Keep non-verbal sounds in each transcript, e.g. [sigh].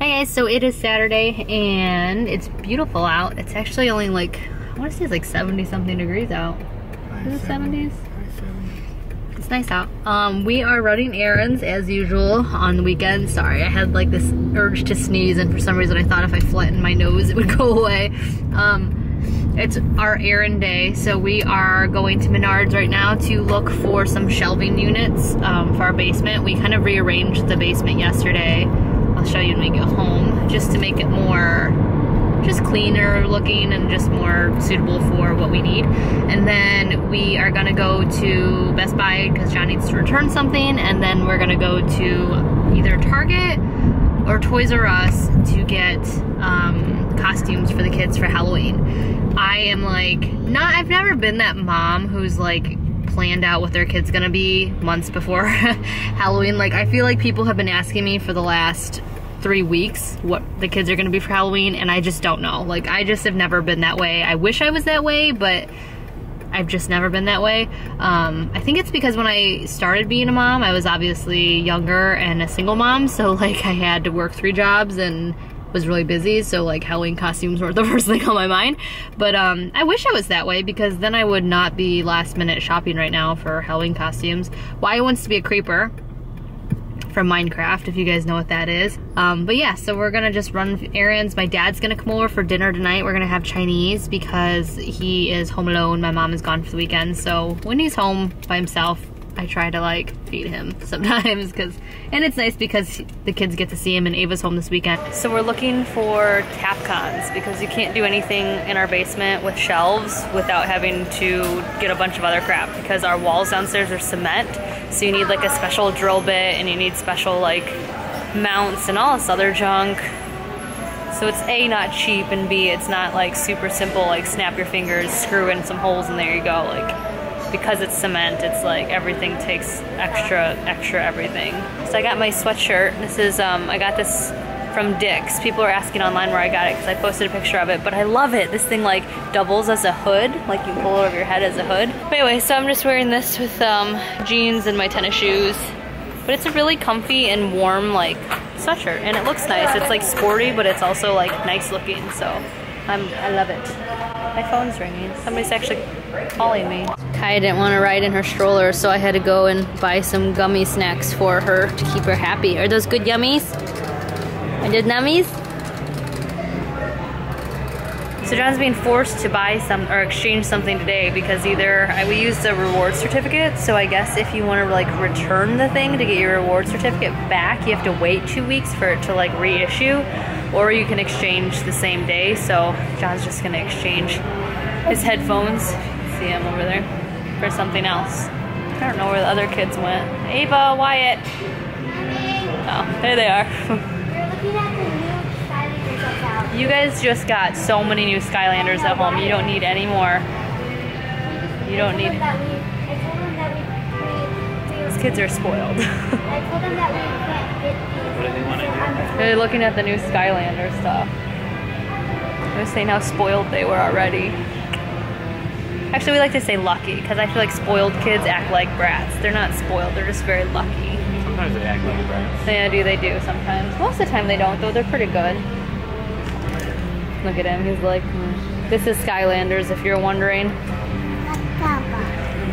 Hi guys, so it is Saturday and it's beautiful out. It's actually only like, I want to say it's like 70 something degrees out. Is it 70s? It's nice out. Um, we are running errands as usual on the weekend. Sorry, I had like this urge to sneeze and for some reason I thought if I flattened my nose it would [laughs] go away. Um, it's our errand day, so we are going to Menards right now to look for some shelving units um, for our basement. We kind of rearranged the basement yesterday. I'll show you when we get home, just to make it more just cleaner looking and just more suitable for what we need. And then we are gonna go to Best Buy because John needs to return something, and then we're gonna go to either Target or Toys R Us to get um, costumes for the kids for Halloween. I am like, not, I've never been that mom who's like planned out what their kid's gonna be months before [laughs] Halloween. Like, I feel like people have been asking me for the last three weeks what the kids are gonna be for Halloween, and I just don't know. Like, I just have never been that way. I wish I was that way, but I've just never been that way. Um, I think it's because when I started being a mom, I was obviously younger and a single mom, so [laughs] like I had to work three jobs and was really busy, so like Halloween costumes weren't the [laughs] first thing on my mind. But um, I wish I was that way because then I would not be last minute shopping right now for Halloween costumes. Why wants to be a creeper from Minecraft, if you guys know what that is. Um, but yeah, so we're gonna just run errands. My dad's gonna come over for dinner tonight. We're gonna have Chinese because he is home alone. My mom is gone for the weekend. So when he's home by himself, I try to like feed him [laughs] sometimes because, and it's nice because the kids get to see him and Ava's home this weekend. So we're looking for Tapcons because you can't do anything in our basement with shelves without having to get a bunch of other crap because our walls downstairs are cement. So you need like a special drill bit and you need special like mounts and all this other junk. So it's A, not cheap, and B, it's not like super simple, like snap your fingers, screw in some holes, and there you go. Like because it's cement, it's like everything takes extra, extra everything. So I got my sweatshirt. This is, um, I got this from Dick's. People are asking online where I got it because I posted a picture of it, but I love it. This thing like doubles as a hood, like you pull it over your head as a hood. But anyway, so I'm just wearing this with um, jeans and my tennis shoes. But it's a really comfy and warm like sweatshirt and it looks nice. It's like sporty, but it's also like nice looking. So I'm, I love it. My phone's ringing. Somebody's actually calling me. Kya didn't want to ride in her stroller, so I had to go and buy some gummy snacks for her to keep her happy. Are those good yummies? Are those nummies? So John's being forced to buy some or exchange something today because either I, we used a reward certificate. So I guess if you want to like return the thing to get your reward certificate back, you have to wait two weeks for it to like reissue, or you can exchange the same day. So John's just gonna exchange his headphones. See him over there for something else. I don't know where the other kids went. Ava, Wyatt. Oh, there they are. [laughs] you guys just got so many new Skylanders at home. You don't need any more. You don't need. These kids are spoiled. [laughs] They're looking at the new Skylander stuff. I was saying how spoiled they were already. Actually, we like to say lucky because I feel like spoiled kids act like brats. They're not spoiled, they're just very lucky. Sometimes they act like brats. Yeah, do they do sometimes. Most of the time they don't, though. They're pretty good. Look at him. He's like, hmm. this is Skylanders, if you're wondering.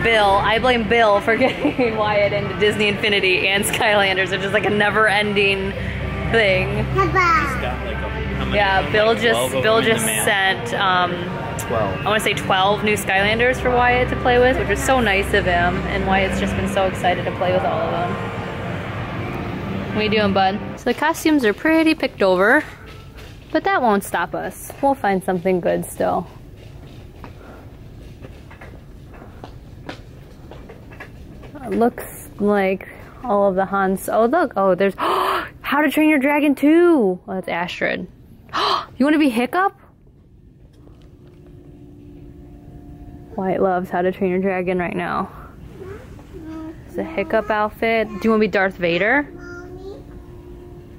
Bill. I blame Bill for [laughs] getting Wyatt into Disney Infinity and Skylanders. They're just like a never-ending thing. Like yeah, Bill just Bill just sent um, 12. I want to say 12 new Skylanders for Wyatt to play with, which is so nice of him. And Wyatt's just been so excited to play with all of them. What are you doing, bud? So the costumes are pretty picked over, but that won't stop us. We'll find something good still. It looks like all of the Hans. Oh, look. Oh, there's [gasps] How to Train Your Dragon 2. Oh, that's Astrid. [gasps] you want to be Hiccup? Wyatt loves How to Train Your Dragon right now. It's a Hiccup outfit. Do you want to be Darth Vader?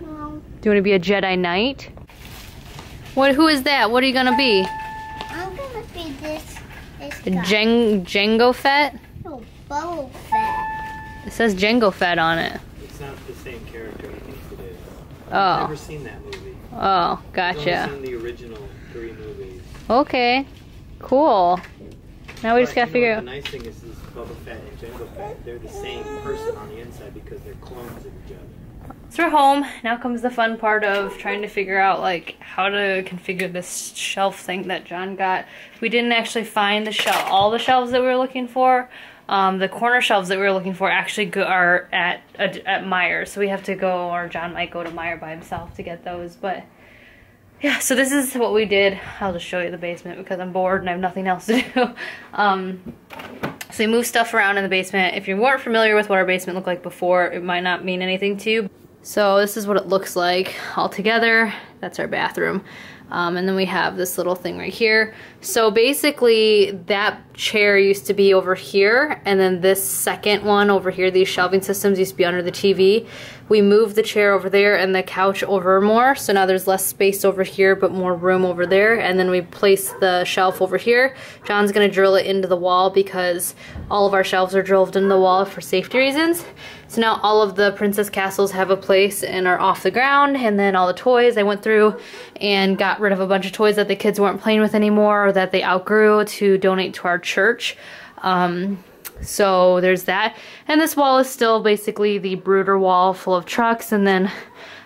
Do you want to be a Jedi Knight? What? Who is that? What are you gonna be? I'm gonna be this. this guy. Jeng Jango Fett? No, Boba Fett. It says Jango Fett on it. It's not the same character he thinks it is. Oh. I've never seen that movie. Oh, I've only gotcha. seen the original three movies. Okay. Cool. Now we just gotta figure out. The nice thing is, is Boba Fett and Jango Fett, they're the same person on the inside because they're clones of each other. So we're home. Now comes the fun part of trying to figure out like how to configure this shelf thing that John got. We didn't actually find the shelf, all the shelves that we were looking for. Um, the corner shelves that we were looking for actually go, are at at Meijer, so we have to go, or John might go to Meijer by himself to get those. But yeah, so this is what we did. I'll just show you the basement because I'm bored and I have nothing else to do. [laughs] Um, so we move stuff around in the basement. If you weren't familiar with what our basement looked like before, it might not mean anything to you. So this is what it looks like all together. That's our bathroom. Um, and then we have this little thing right here. So basically that chair used to be over here and then this second one over here, these shelving systems used to be under the TV. We moved the chair over there and the couch over more. So now there's less space over here but more room over there. And then we placed the shelf over here. John's gonna drill it into the wall because all of our shelves are drilled into the wall for safety reasons. So now all of the princess castles have a place and are off the ground and then all the toys I went through and got rid of a bunch of toys that the kids weren't playing with anymore or that they outgrew to donate to our church. Um, so there's that. And this wall is still basically the brooder wall full of trucks and then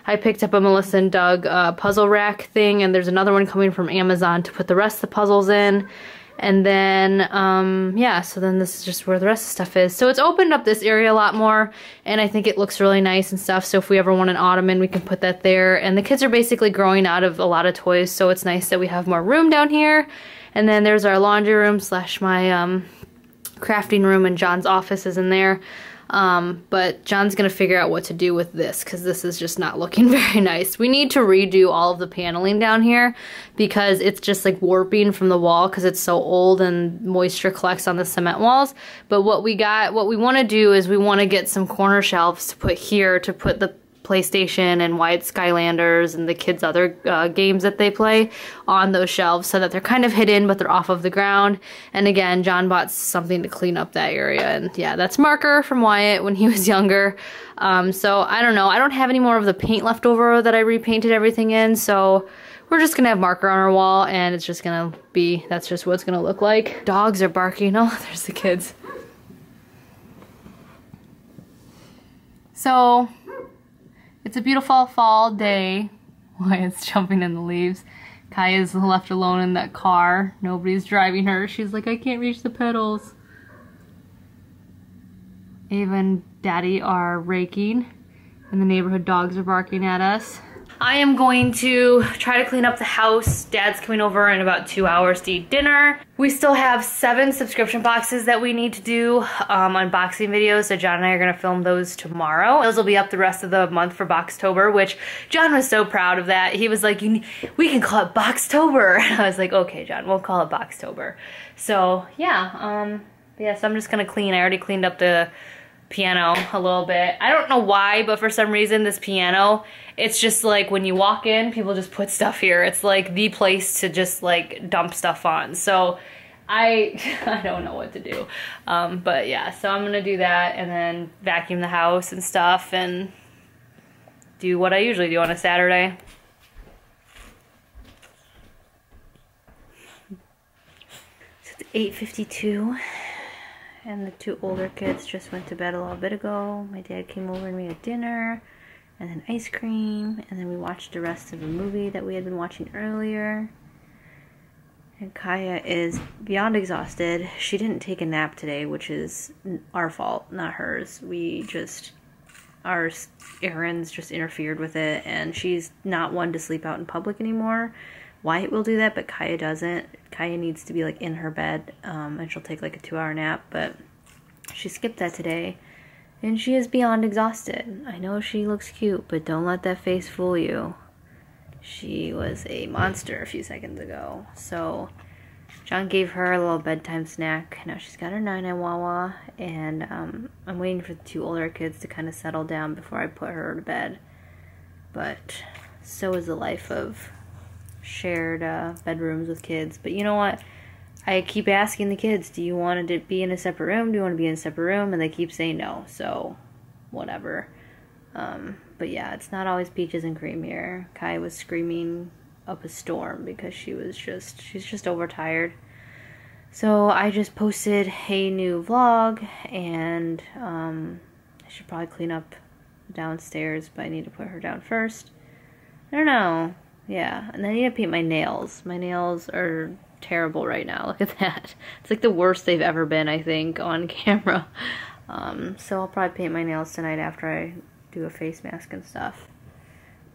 I picked up a Melissa and Doug uh, puzzle rack thing and there's another one coming from Amazon to put the rest of the puzzles in. And then, um, yeah, so then this is just where the rest of the stuff is. So it's opened up this area a lot more, and I think it looks really nice and stuff. So if we ever want an ottoman, we can put that there. And the kids are basically growing out of a lot of toys, so it's nice that we have more room down here. And then there's our laundry room slash my um, crafting room, and John's office is in there. Um, but John's gonna figure out what to do with this because this is just not looking [laughs] very nice. We need to redo all of the paneling down here because it's just like warping from the wall because it's so old and moisture collects on the cement walls. But what we got, what we want to do is we want to get some corner shelves to put here to put the PlayStation and Wyatt Skylanders and the kids' other uh, games that they play on those shelves so that they're kind of hidden but they're off of the ground. And again, John bought something to clean up that area. And yeah, that's marker from Wyatt when he [laughs] was younger. Um, so I don't know. I don't have any more of the paint left over that I repainted everything in. So we're just gonna have marker on our wall and it's just gonna be, that's just what it's gonna look like. Dogs are barking. [laughs] Oh, there's the kids. So it's a beautiful fall day. [laughs] Wyatt's jumping in the leaves. Kya's left alone in that car. Nobody's driving her. She's like, I can't reach the pedals. Ava and Daddy are raking, and the neighborhood dogs are barking at us. I am going to try to clean up the house. Dad's coming over in about two hours to eat dinner. We still have seven subscription boxes that we need to do um, unboxing videos, so John and I are gonna film those tomorrow. Those will be up the rest of the month for Boxtober, which John was so proud of that. He was like, we can call it Boxtober. [laughs] And I was like, okay, John, we'll call it Boxtober. So yeah, um, yeah, so I'm just gonna clean. I already cleaned up the piano a little bit. I don't know why, but for some reason this piano, it's just like when you walk in, people just put stuff here. It's like the place to just like dump stuff on. So I [laughs] I don't know what to do. Um, but yeah, so I'm gonna do that and then vacuum the house and stuff and do what I usually do on a Saturday. So it's 8.52 and the two older kids just went to bed a little bit ago. My dad came over and we had dinner and then ice cream and then we watched the rest of the movie that we had been watching earlier. And Kya is beyond exhausted. She didn't take a nap today, which is our fault, not hers. We just our errands just interfered with it and she's not one to sleep out in public anymore. Wyatt will do that, but Kya doesn't. Kya needs to be like in her bed, um, and she'll take like a two hour nap, but she skipped that today. And she is beyond exhausted. I know she looks cute, but don't let that face fool you. She was a monster a few seconds ago. So, John gave her a little bedtime snack. Now she's got her nine nine Wawa, and um, I'm waiting for the two older kids to kind of settle down before I put her to bed. But so is the life of shared uh, bedrooms with kids. But you know what? I keep asking the kids, do you want to be in a separate room? Do you want to be in a separate room? And they keep saying no. So, whatever. Um, but yeah, it's not always peaches and cream here. Kai was screaming up a storm because she was just, she's just overtired. So I just posted a new vlog and um, I should probably clean up downstairs, but I need to put her down first. I don't know. Yeah, and I need to paint my nails. My nails are terrible right now. [laughs] Look at that. It's like the worst they've ever been, I think, on [laughs] camera. Um, so I'll probably paint my nails tonight after I do a face mask and stuff.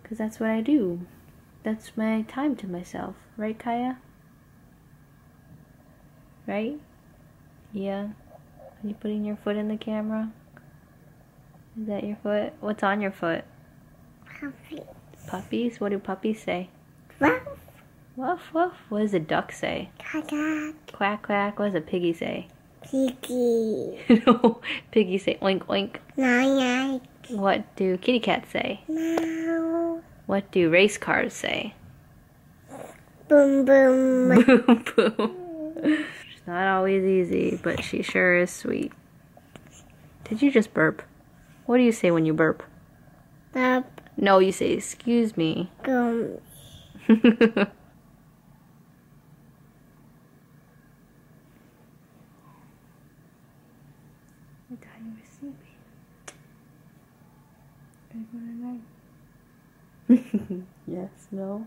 Because that's what I do. That's my time to myself. Right, Kya? Right? Yeah. Are you putting your foot in the camera? Is that your foot? What's on your foot? Puppies. Puppies? What do puppies say? Woof. Woof woof. What does a duck say? Quack. Quack quack. quack. What does a piggy say? [laughs] Piggy. no, piggy say oink oink. Nine. What do kitty cats say? Meow. What do race cars say? Boom boom. [laughs] boom boom. She's not always easy, but she sure is sweet. Did you just burp? What do you say when you burp? Up. No, you say excuse me. Boom. I thought [laughs] you were sleepy. Are you going to night? yes, no.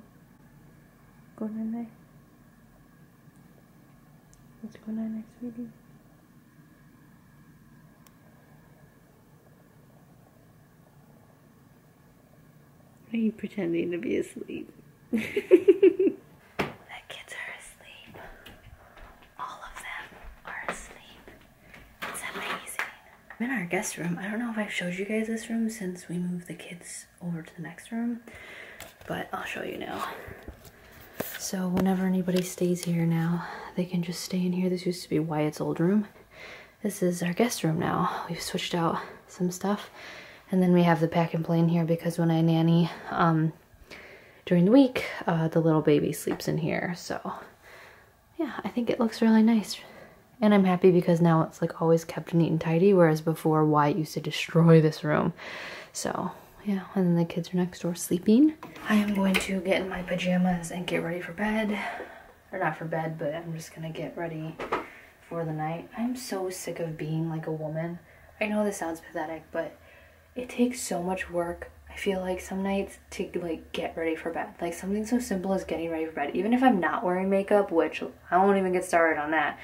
Going to night. What's going on next, sweetie? Are you pretending to be asleep? the kids are asleep. All of them are asleep. It's amazing. I'm in our guest room. I don't know if I've showed you guys this room since we moved the kids over to the next room, but I'll show you now. So whenever anybody stays here now, they can just stay in here. This used to be Wyatt's old room. This is our guest room now. We've switched out some stuff. And then we have the pack and play in here because when I nanny um, during the week, uh, the little baby sleeps in here. So yeah, I think it looks really nice. And I'm happy because now it's like always kept neat and tidy, whereas before Wyatt used to destroy this room. So yeah, and then the kids are next door sleeping. I am going to get in my pajamas and get ready for bed. Or not for bed, but I'm just gonna get ready for the night. I'm so sick of being like a woman. I know this sounds pathetic, but it takes so much work I feel like some nights to like get ready for bed. Like something so simple as getting ready for bed. Even if I'm not wearing makeup, which I won't even get started on that.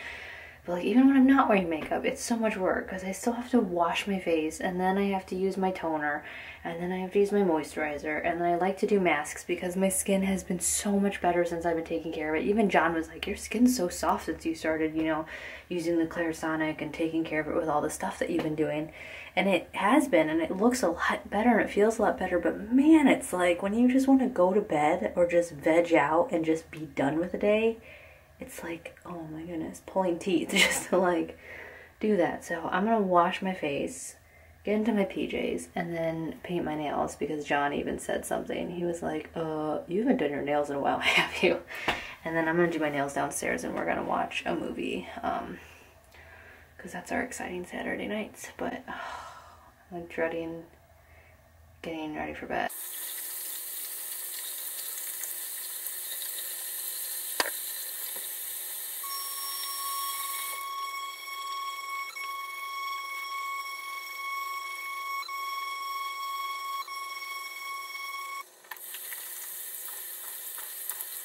But like even when I'm not wearing makeup, it's so much work because I still have to wash my face and then I have to use my toner and then I have to use my moisturizer and then I like to do masks because my skin has been so much better since I've been taking care of it. Even John was like, your skin's so soft since you started, you know, using the Clarisonic and taking care of it with all the stuff that you've been doing. And it has been and it looks a lot better and it feels a lot better. But man, it's like when you just want to go to bed or just veg out and just be done with the day, it's like, oh my goodness, pulling teeth [laughs] just to like do that. So I'm gonna wash my face, get into my PJs, and then paint my nails because John even said something. He was like, uh, you haven't done your nails in a while, [laughs] have you? And then I'm gonna do my nails downstairs and we're gonna watch a movie. Um, because that's our exciting Saturday nights. But oh, [sighs] I'm dreading getting ready for bed.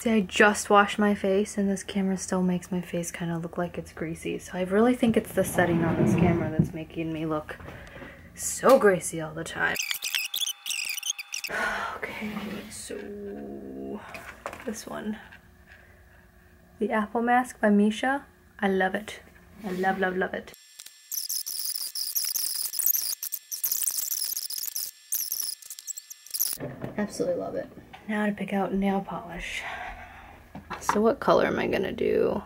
See, I just washed my face and this camera still makes my face kind of look like it's greasy. So I really think it's the setting on this camera that's making me look so greasy all the time. [sighs] Okay, so this one. The Apple Mask by Missha. I love it. I love, love, love it. Absolutely love it. Now to pick out nail polish. So what color am I gonna do?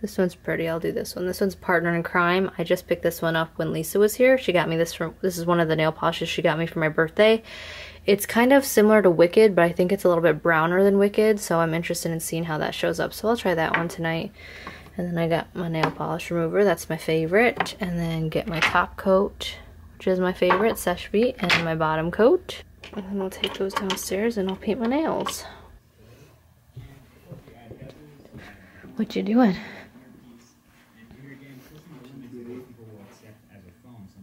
This one's pretty, I'll do this one. This one's Partner in Crime. I just picked this one up when Lisa was here. She got me this from, this is one of the nail polishes she got me for my birthday. It's kind of similar to Wicked, but I think it's a little bit browner than Wicked, so I'm interested in seeing how that shows up. So I'll try that one tonight. And then I got my nail polish remover, that's my favorite. And then get my top coat, which is my favorite, Vite, and my bottom coat. And then I'll take those downstairs and I'll paint my nails. What you doing?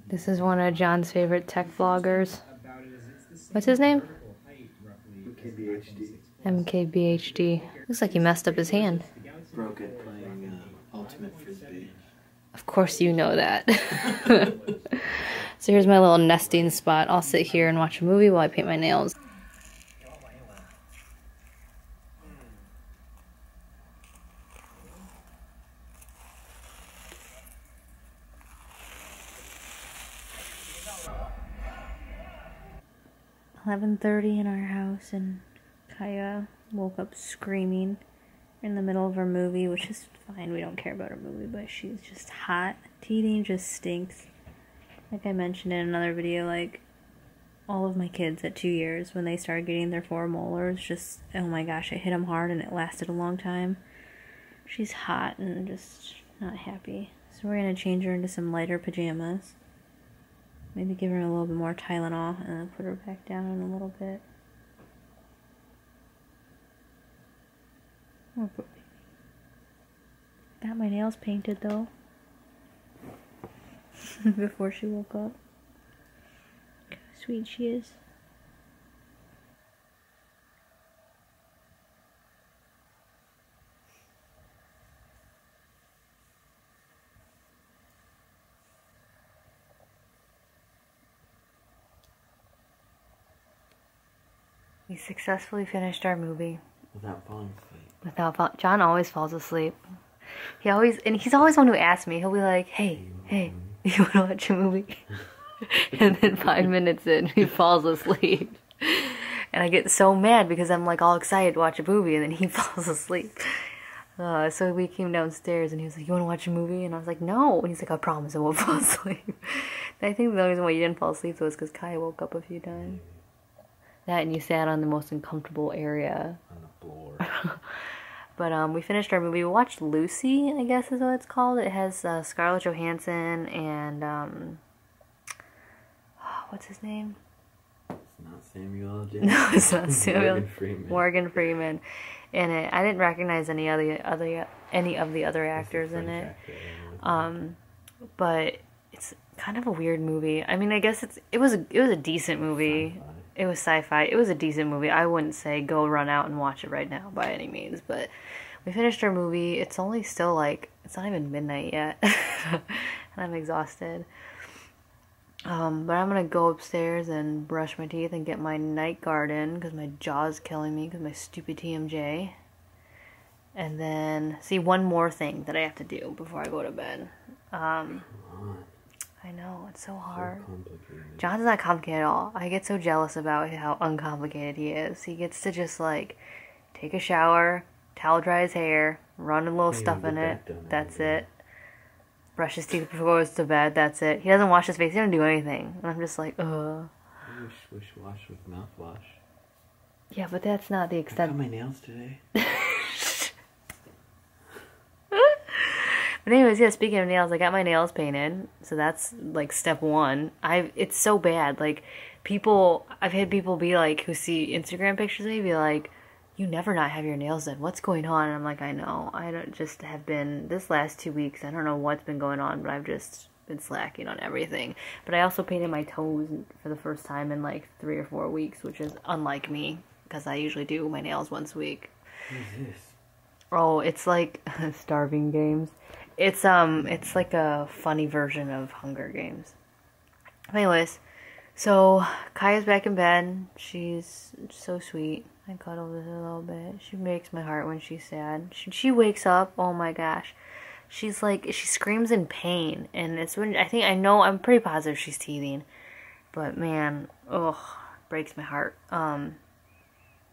This is one of John's favorite tech vloggers. What's his name? KBHD. MKBHD. Looks like he messed up his hand. Broke it playing uh, Ultimate Frisbee. Of course you know that. [laughs] so here's my little nesting spot. I'll sit here and watch a movie while I paint my nails. Eleven thirty in our house, and Kya woke up screaming in the middle of her movie, which is fine. We don't care about her movie, but she's just hot. Teething just stinks. Like I mentioned in another video, like all of my kids at two years when they started getting their four molars, just oh my gosh, it hit them hard and it lasted a long time. She's hot and just not happy. So we're gonna change her into some lighter pajamas. Maybe give her a little bit more Tylenol and then put her back down in a little bit. Oh. Got my nails painted though. [laughs] Before she woke up. How sweet she is. Successfully finished our movie Without falling asleep. without fall- John always falls asleep. He always and he's always one who asks me. He'll be like, "Hey, hey, [laughs] you want to watch a movie?" [laughs] and then five [laughs] minutes in, he falls asleep, and I get so mad because I'm like all excited to watch a movie, and then he falls asleep. Uh, so we came downstairs and he was like, "You want to watch a movie?" And I was like, "No." And he's like, "I promise I won't fall asleep." I think the only reason why you didn't fall asleep was because Kai woke up a few times. That and you sat on the most uncomfortable area On the floor. [laughs] but um, we finished our movie. We watched Lucy, I guess is what it's called. It has uh, Scarlett Johansson and um, [sighs] what's his name? it's not Samuel. Jackson. [laughs] No, it's not Samuel. Morgan Freeman. Morgan Freeman in it. I didn't recognize any other other any of the other actors in it. actor. Um, but it's kind of a weird movie. I mean, I guess it's it was a, it was a decent movie. It was sci-fi. It was a decent movie. I wouldn't say go run out and watch it right now by any means, but we finished our movie. It's only still like it's not even midnight yet, [laughs] and I'm exhausted. Um, but I'm gonna go upstairs and brush my teeth and get my night guard in because my jaw's killing me because my stupid TMJ. And then see one more thing that I have to do before I go to bed. Um. I know it's so So hard. complicated. John's not complicated at all. I get so jealous about how uncomplicated he is. He gets to just like take a shower, towel dry his hair, run a little stuff in it. That's it. Brush his teeth before he goes to bed. That's it. He doesn't wash his face. He doesn't do anything. And I'm just like, ugh. Wish, wish wash with mouthwash. Yeah, but that's not the I cut extent. my nails today. [laughs] But anyways, yeah. Speaking of nails, I got my nails painted, so that's like step one. I it's so bad. Like people, I've had people be like who see Instagram pictures of me be like, "You never not have your nails done. What's going on?" And I'm like, "I know. I don't just have been this last two weeks. I don't know what's been going on, but I've just been slacking on everything. But I also painted my toes for the first time in like three or four weeks, which is unlike me because I usually do my nails once a week. What is this? Oh, it's like [laughs] starving games. It's um it's like a funny version of Hunger Games. Anyways, so Kya's back in bed. She's so sweet. I cuddle with her a little bit. She makes my heart when she's sad. She, she wakes up. Oh my gosh. She's like she screams in pain and it's when I think I know I'm pretty positive she's teething. But man, ugh, breaks my heart. Um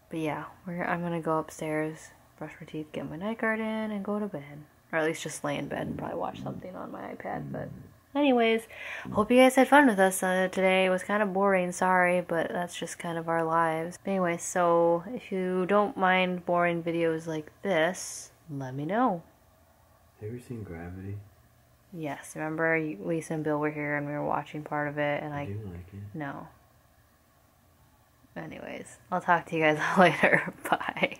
but yeah, I'm gonna go upstairs, brush my teeth, get my night guard in, and go to bed. Or at least just lay in bed and probably watch something on my iPad. But, anyways, hope you guys had fun with us uh, today. It was kind of boring, sorry, but that's just kind of our lives. Anyway, so if you don't mind boring videos like this, let me know. Have you ever seen Gravity? Yes, remember Lisa and Bill were here and we were watching part of it, and I I do like it. no. Anyways, I'll talk to you guys [laughs] later. Bye.